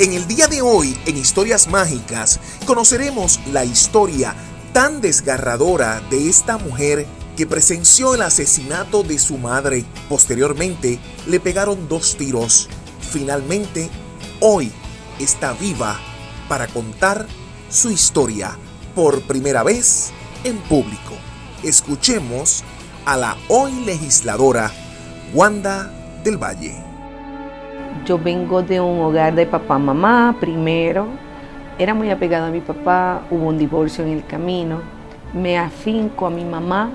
En el día de hoy, en Historias Mágicas, conoceremos la historia tan desgarradora de esta mujer que presenció el asesinato de su madre. Posteriormente, le pegaron dos tiros. Finalmente, hoy está viva para contar su historia por primera vez en público. Escuchemos a la hoy legisladora Wanda del Valle. Yo vengo de un hogar de papá, mamá primero. Era muy apegada a mi papá, hubo un divorcio en el camino. Me afinco a mi mamá,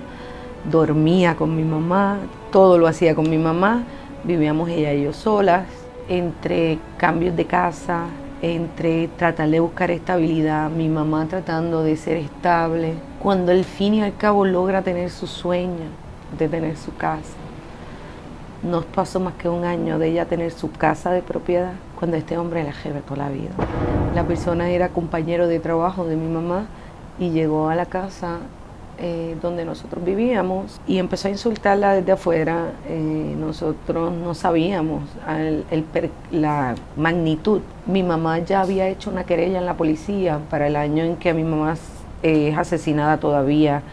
dormía con mi mamá, todo lo hacía con mi mamá. Vivíamos ella y yo solas, entre cambios de casa, entre tratar de buscar estabilidad, mi mamá tratando de ser estable, cuando al fin y al cabo logra tener su sueño de tener su casa. No pasó más que un año de ella tener su casa de propiedad cuando este hombre la toda la vida. La persona era compañero de trabajo de mi mamá y llegó a la casa eh, donde nosotros vivíamos y empezó a insultarla desde afuera. Eh, nosotros no sabíamos la magnitud. Mi mamá ya había hecho una querella en la policía para el año en que mi mamá es asesinada todavía.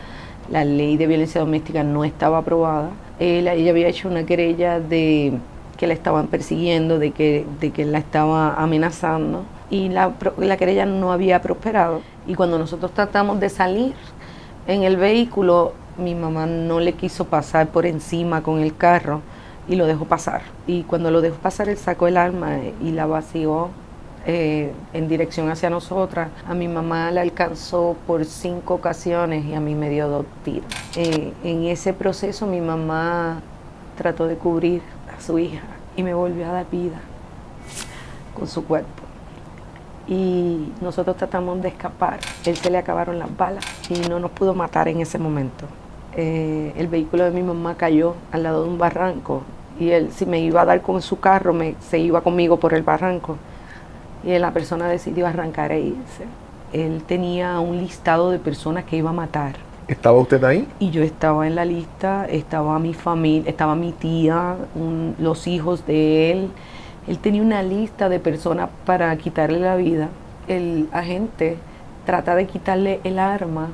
La ley de violencia doméstica no estaba aprobada. Ella había hecho una querella de que la estaban persiguiendo, de que, de que la estaba amenazando y la, la querella no había prosperado. Y cuando nosotros tratamos de salir, en el vehículo mi mamá no le quiso pasar por encima con el carro y lo dejó pasar. Y cuando lo dejó pasar, él sacó el arma y la vació eh, en dirección hacia nosotras. A mi mamá la alcanzó por cinco ocasiones y a mí me dio dos tiros. Eh, en ese proceso mi mamá trató de cubrir a su hija y me volvió a dar vida con su cuerpo y nosotros tratamos de escapar. Él se le acabaron las balas y no nos pudo matar en ese momento. Eh, el vehículo de mi mamá cayó al lado de un barranco y él si me iba a dar con su carro me, se iba conmigo por el barranco y la persona decidió arrancar e irse. Él tenía un listado de personas que iba a matar. ¿Estaba usted ahí? Y yo estaba en la lista, estaba mi familia, estaba mi tía, los hijos de él, él tenía una lista de personas para quitarle la vida. El agente trata de quitarle el arma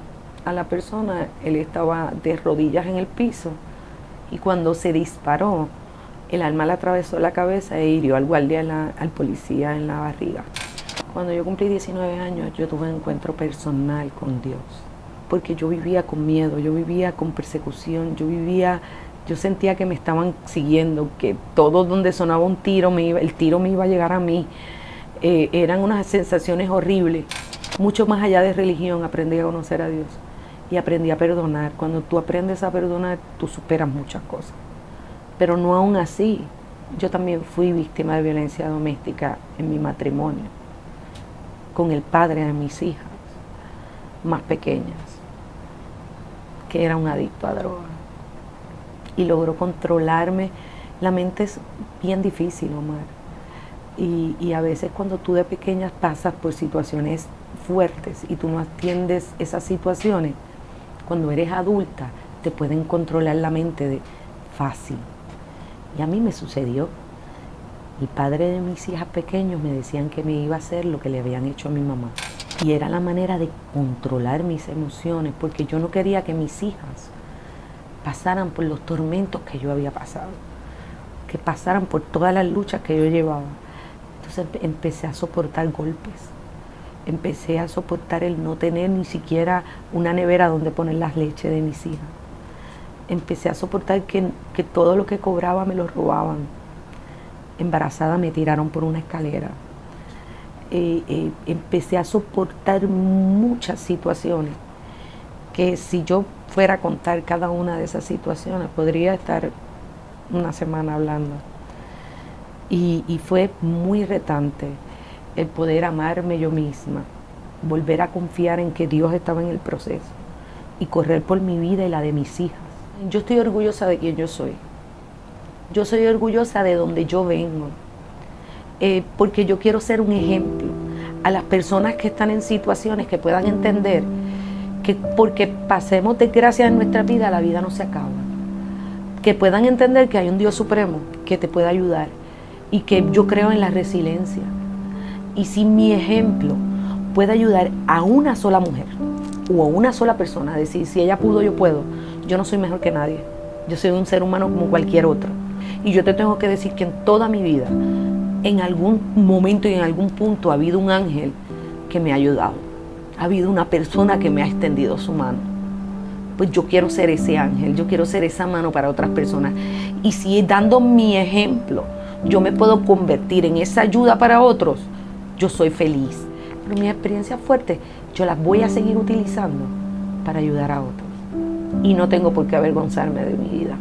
a la persona. Él estaba de rodillas en el piso y cuando se disparó, el arma le atravesó la cabeza e hirió al guardia, al policía en la barriga. Cuando yo cumplí 19 años, yo tuve un encuentro personal con Dios, porque yo vivía con miedo, yo vivía con persecución, yo vivía yo sentía que me estaban siguiendo, que todo donde sonaba un tiro, me iba, el tiro me iba a llegar a mí. Eh, eran unas sensaciones horribles. Mucho más allá de religión, aprendí a conocer a Dios y aprendí a perdonar. Cuando tú aprendes a perdonar, tú superas muchas cosas. Pero no aún así. Yo también fui víctima de violencia doméstica en mi matrimonio, con el padre de mis hijas más pequeñas, que era un adicto a drogas y logro controlarme. La mente es bien difícil, Omar. Y, a veces cuando tú de pequeña pasas por situaciones fuertes y tú no atiendes esas situaciones, cuando eres adulta te pueden controlar la mente de fácil. Y a mí me sucedió. El padre de mis hijas pequeños me decían que me iba a hacer lo que le habían hecho a mi mamá. Y era la manera de controlar mis emociones, porque yo no quería que mis hijas pasaran por los tormentos que yo había pasado, que pasaran por todas las luchas que yo llevaba. Entonces empecé a soportar golpes, empecé a soportar el no tener ni siquiera una nevera donde poner las leches de mis hijas. Empecé a soportar que, todo lo que cobraba me lo robaban. Embarazada me tiraron por una escalera. Eh, eh, empecé a soportar muchas situaciones que si yo fuera a contar cada una de esas situaciones, podría estar una semana hablando. Y, fue muy retante el poder amarme yo misma, volver a confiar en que Dios estaba en el proceso y correr por mi vida y la de mis hijas. Yo estoy orgullosa de quien yo soy. Yo soy orgullosa de donde yo vengo, eh, porque yo quiero ser un ejemplo a las personas que están en situaciones que puedan entender que porque pasemos desgracia en nuestra vida, la vida no se acaba. Que puedan entender que hay un Dios supremo que te puede ayudar y que yo creo en la resiliencia Y si mi ejemplo puede ayudar a una sola mujer o a una sola persona decir, si ella pudo, yo puedo, yo no soy mejor que nadie. Yo soy un ser humano como cualquier otro. Y yo te tengo que decir que en toda mi vida, en algún momento y en algún punto ha habido un ángel que me ha ayudado. Ha habido una persona que me ha extendido su mano. Pues yo quiero ser ese ángel, yo quiero ser esa mano para otras personas. Y si dando mi ejemplo, yo me puedo convertir en esa ayuda para otros, yo soy feliz. Pero mi experiencia fuerte, yo las voy a seguir utilizando para ayudar a otros. Y no tengo por qué avergonzarme de mi vida.